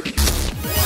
Eric.